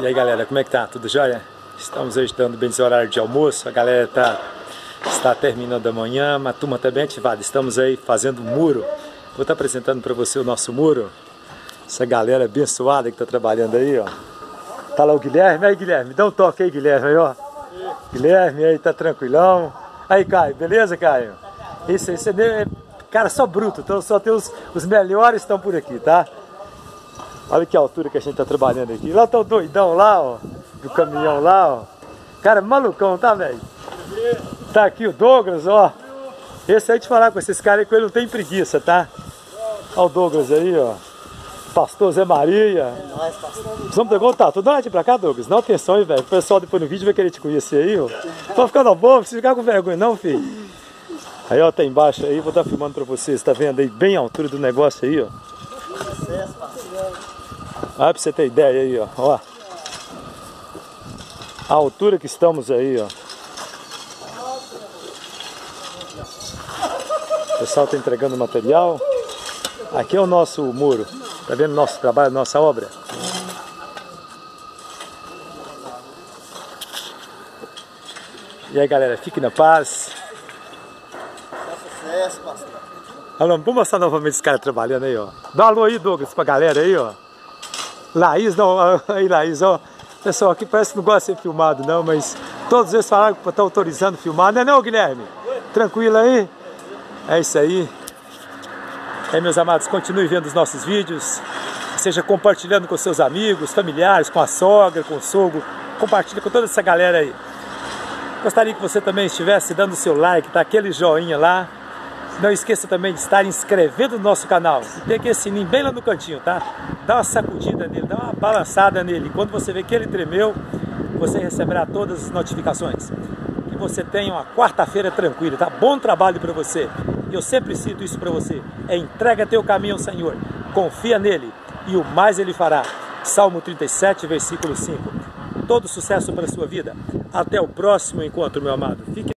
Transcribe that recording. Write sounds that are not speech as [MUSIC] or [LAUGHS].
E aí galera, como é que tá? Tudo jóia? Estamos hoje dando bem esse horário de almoço, a galera tá, está terminando amanhã, mas a turma tá bem ativada. Estamos aí fazendo muro. Vou estar apresentando para você o nosso muro. Essa galera abençoada que tá trabalhando aí, ó. Tá lá o Guilherme, aí Guilherme, dá um toque aí Guilherme, aí ó. Guilherme aí tá tranquilão. Aí Caio, beleza Caio? Isso, isso é cara só bruto, então só tem os, os melhores estão por aqui, tá? Olha que altura que a gente tá trabalhando aqui. Lá tá o doidão lá, ó. Do caminhão lá, ó. Cara, malucão, tá, velho? Tá aqui o Douglas, ó. Esse aí, te falar com esses caras aí, com ele não tem preguiça, tá? Olha o Douglas aí, ó. Pastor Zé Maria. É nóis, pastor. Vamos tu dá uma pra cá, Douglas? Dá atenção aí, velho. O pessoal depois no vídeo vai querer te conhecer aí, ó. Tô ficando bom, não precisa ficar com vergonha não, filho. Aí, ó, tá embaixo aí, vou estar tá filmando pra vocês, tá vendo aí? Bem a altura do negócio aí, ó. Olha pra você ter ideia aí, ó. ó. A altura que estamos aí, ó. O pessoal está entregando material. Aqui é o nosso muro. Tá vendo nosso trabalho, nossa obra? E aí galera, fique na paz. Sucesso, pastor. Alô, vamos mostrar novamente esse cara trabalhando aí, ó. Dá um alô aí, Douglas, pra galera aí, ó. Laís, não, [LAUGHS] aí Laís, ó. Pessoal, aqui parece que não gosta de ser filmado não, mas todos eles falaram que estão autorizando filmar, não é não, Guilherme? Tranquilo aí? É isso aí. É, meus amados, continue vendo os nossos vídeos, seja compartilhando com seus amigos, familiares, com a sogra, com o sogro, compartilhe com toda essa galera aí. Gostaria que você também estivesse dando o seu like, tá? Aquele joinha lá, não esqueça também de estar inscrevendo no nosso canal. E tem aquele sininho bem lá no cantinho, tá? Dá uma sacudida nele, dá uma balançada nele. Quando você vê que ele tremeu, você receberá todas as notificações. Que você tenha uma quarta-feira tranquila, tá? Bom trabalho para você. Eu sempre cito isso para você. É entrega teu caminho ao Senhor. Confia nele e o mais ele fará. Salmo 37, versículo 5. Todo sucesso para a sua vida. Até o próximo encontro, meu amado. Fique